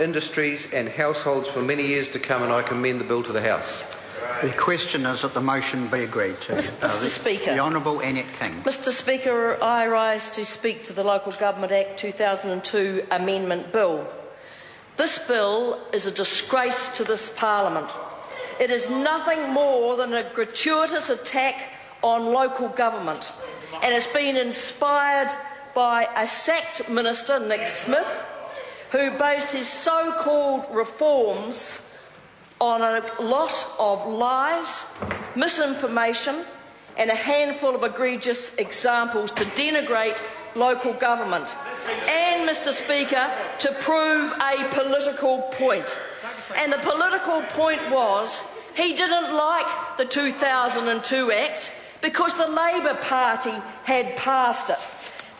industries and households for many years to come, and I commend the bill to the House. The question is that the motion be agreed to. Mis- Uh, Mr. Speaker. The Honourable Annette King. Mr Speaker, I rise to speak to the Local Government Act 2002 Amendment Bill. This bill is a disgrace to this Parliament. It is nothing more than a gratuitous attack on local government and it has been inspired by a sacked Minister, Nick Smith, who based his so called reforms on a lot of lies, misinformation, and a handful of egregious examples to denigrate local government. And, Mr Speaker, to prove a political point. And the political point was he didn't like the 2002 Act because the Labour Party had passed it.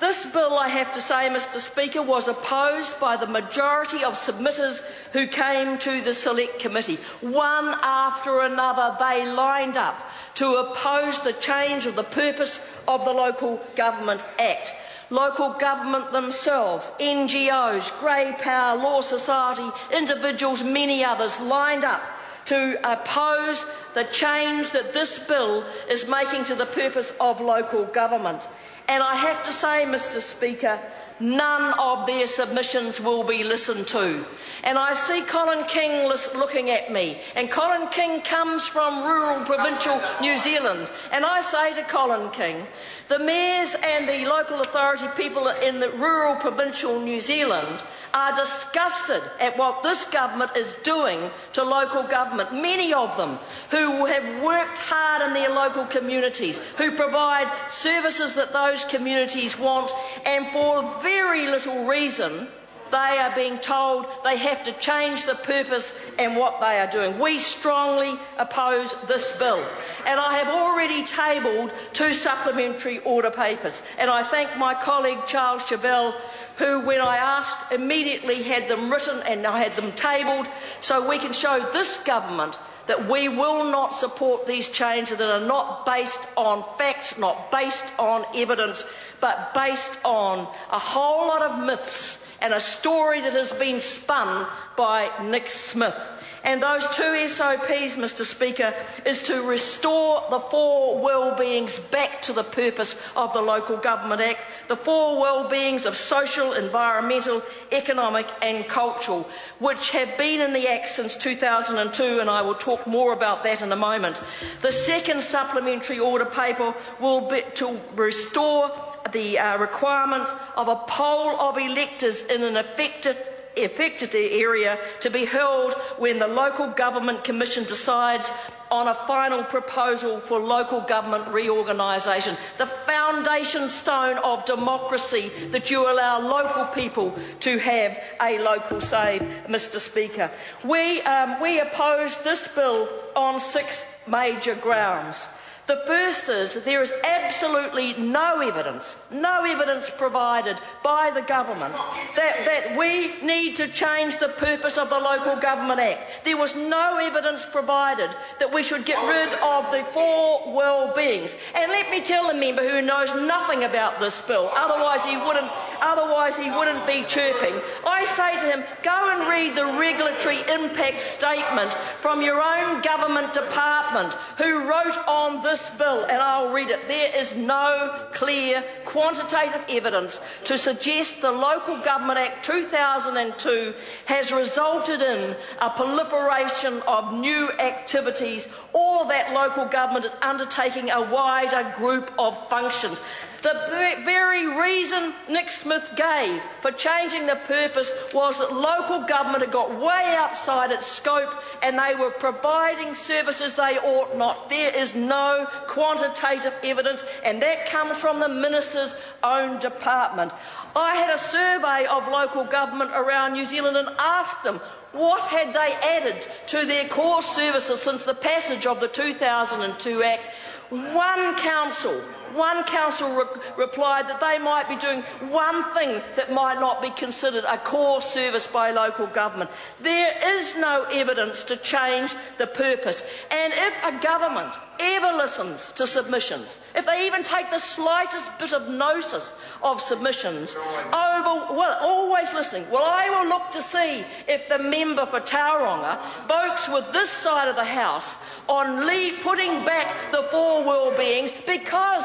This bill, I have to say, Mr Speaker, was opposed by the majority of submitters who came to the Select Committee. One after another, they lined up to oppose the change of the purpose of the Local Government Act. Local government themselves, NGOs, Grey Power, Law Society, individuals, many others lined up to oppose the change that this bill is making to the purpose of local government. And I have to say, Mr Speaker, none of their submissions will be listened to. And I see Colin King looking at me, and Colin King comes from rural provincial New Zealand. And I say to Colin King, the mayors and the local authority people in the rural provincial New Zealand are disgusted at what this government is doing to local government. Many of them who have worked hard in their local communities, who provide services that those communities want, and for very little reason, they are being told they have to change the purpose and what they are doing. We strongly oppose this bill. And I have already tabled two supplementary order papers. And I thank my colleague Charles Chauvel, who, when I asked, immediately had them written and I had them tabled so we can show this government that we will not support these changes that are not based on facts, not based on evidence, but based on a whole lot of myths and a story that has been spun by Nick Smith. And those two SOPs, Mr Speaker, is to restore the four well-beings back to the purpose of the Local Government Act, the four well-beings of social, environmental, economic and cultural, which have been in the Act since 2002, and I will talk more about that in a moment. The second supplementary order paper will be to restore the uh, requirement of a poll of electors in an affected affected area to be held when the local government commission decides on a final proposal for local government reorganisation, the foundation stone of democracy that you allow local people to have a local say, Mr Speaker. We, um, we oppose this bill on six major grounds. The first is that there is absolutely no evidence, no evidence provided by the government that, that we need to change the purpose of the Local Government Act. There was no evidence provided that we should get rid of the four well-beings. And let me tell the member who knows nothing about this bill, otherwise he wouldn't, otherwise he wouldn't be chirping. I say to him, go and read the regulatory impact statement from your own government department who wrote on this bill, and I'll read it. There is no clear quantitative evidence to suggest the Local Government Act 2002 has resulted in a proliferation of new activities or that local government is undertaking a wider group of functions. The very reason Nick Smith gave for changing the purpose was that local government had got way outside its scope and they were providing services they ought not. There is no quantitative evidence, and that comes from the Minister's own department. I had a survey of local government around New Zealand and asked them what had they added to their core services since the passage of the 2002 Act. One council, one council re replied that they might be doing one thing that might not be considered a core service by local government. There is no evidence to change the purpose. And if a government ever listens to submissions, if they even take the slightest bit of notice of submissions, over, well, always listening, well, I will look to see if the member for Tauranga votes with this side of the House on leave, putting back the four well-beings because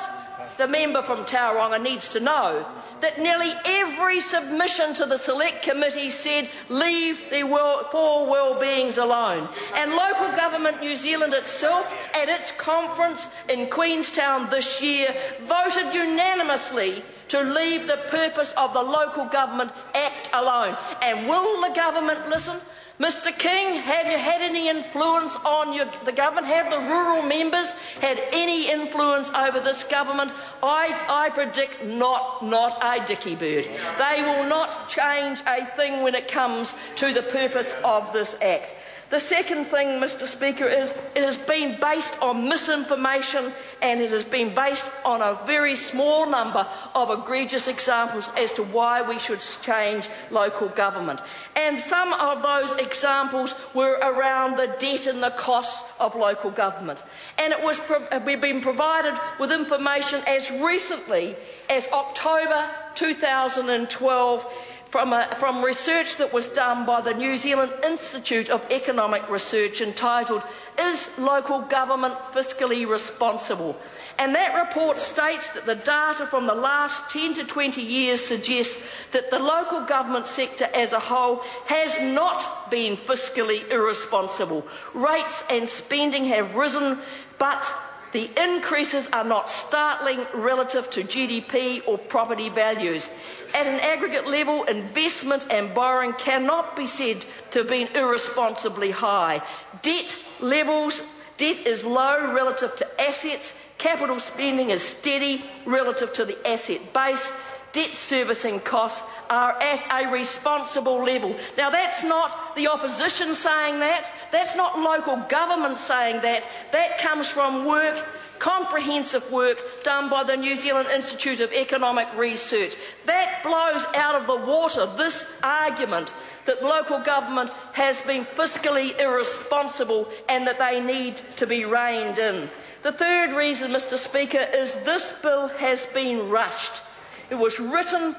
the member from Tauranga needs to know that nearly every submission to the Select Committee said leave the world, four well-beings alone. And local government New Zealand itself, at its conference in Queenstown this year, voted unanimously to leave the purpose of the Local Government Act alone. And will the government listen? Mr King, have you had any influence on your, the government? Have the rural members had any influence over this government? I, I predict not, not a dicky bird. They will not change a thing when it comes to the purpose of this Act. The second thing, Mr Speaker, is it has been based on misinformation and it has been based on a very small number of egregious examples as to why we should change local government. And some of those examples were around the debt and the cost of local government. And it was uh, we've been provided with information as recently as October 2012 from, a, from research that was done by the New Zealand Institute of Economic Research entitled Is Local Government Fiscally Responsible? And that report states that the data from the last 10 to 20 years suggests that the local government sector as a whole has not been fiscally irresponsible. Rates and spending have risen, but the increases are not startling relative to GDP or property values. At an aggregate level, investment and borrowing cannot be said to have been irresponsibly high. Debt levels, debt is low relative to assets, capital spending is steady relative to the asset base, debt servicing costs are at a responsible level. Now, that's not the opposition saying that, that's not local government saying that, that comes from work comprehensive work done by the New Zealand Institute of Economic Research. That blows out of the water this argument that local government has been fiscally irresponsible and that they need to be reined in. The third reason, Mr Speaker, is this bill has been rushed. It was written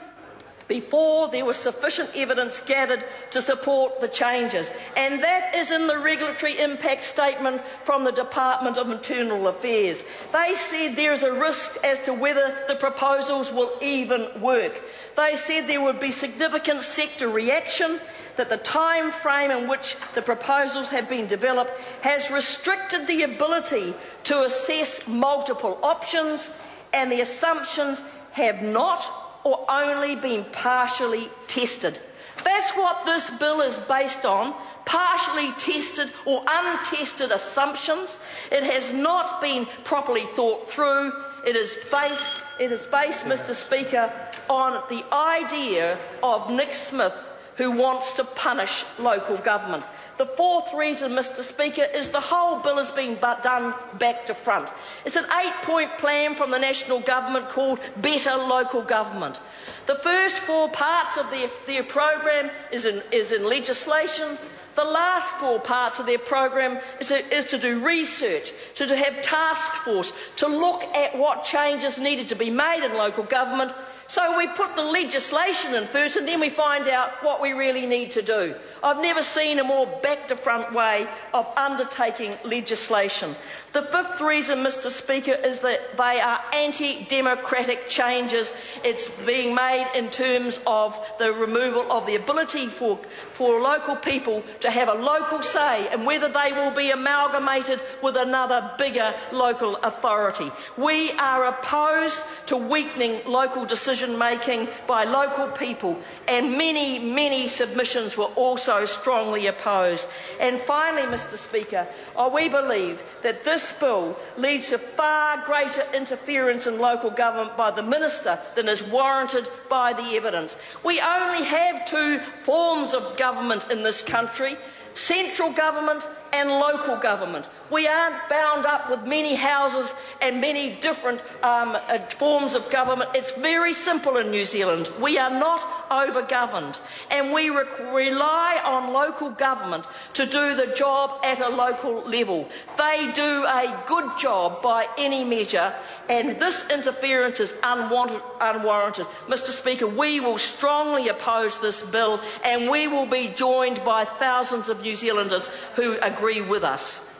before there was sufficient evidence gathered to support the changes. And that is in the regulatory impact statement from the Department of Internal Affairs. They said there is a risk as to whether the proposals will even work. They said there would be significant sector reaction, that the time frame in which the proposals have been developed has restricted the ability to assess multiple options, and the assumptions have not or only been partially tested. That's what this bill is based on partially tested or untested assumptions. It has not been properly thought through. It is based, it is based Mr. Speaker, on the idea of Nick Smith who wants to punish local government. The fourth reason, Mr Speaker, is the whole bill has been done back to front. It's an eight-point plan from the national government called Better Local Government. The first four parts of their program is in, is in legislation. The last four parts of their program is to, is to, do research, to, to have task force, to look at what changes needed to be made in local government. So we put the legislation in first and then we find out what we really need to do. I've never seen a more back to front way of undertaking legislation. The fifth reason, Mr. Speaker, is that they are anti democratic changes. It's being made in terms of the removal of the ability for, for local people to have a local say and whether they will be amalgamated with another bigger local authority. We are opposed to weakening local decision making by local people, and many, many submissions were also strongly opposed. And finally, Mr Speaker, we believe that this bill leads to far greater interference in local government by the Minister than is warranted by the evidence. We only have two forms of government in this country central government and local government. We aren't bound up with many houses and many different um, uh, forms of government. It's very simple in New Zealand. We are not over-governed and we re- rely on local government to do the job at a local level. They do a good job by any measure and this interference is unwanted, unwarranted. Mr Speaker, we will strongly oppose this bill and we will be joined by thousands of New Zealanders who agree with us.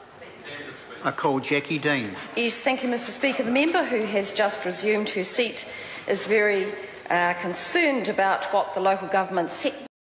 I call Jacqui Dean. Yes, thank you, Mr. Speaker. The member who has just resumed her seat is very uh, concerned about what the local government sector